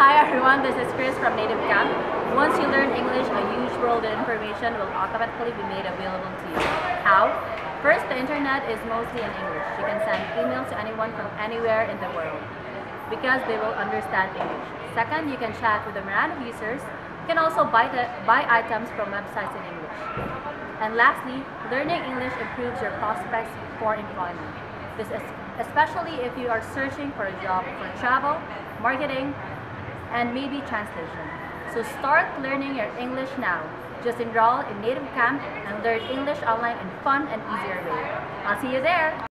Hi everyone, this is Cris from Native Camp. Once you learn English, a huge world of information will automatically be made available to you. How? First, the internet is mostly in English. You can send emails to anyone from anywhere in the world because they will understand English. Second, you can chat with a random users. You can also buy, the, buy items from websites in English. And lastly, learning English improves your prospects for employment. This is especially if you are searching for a job for travel, marketing, and maybe translation. So start learning your English now. Just enroll in Native Camp and learn English online in fun and easier way. I'll see you there!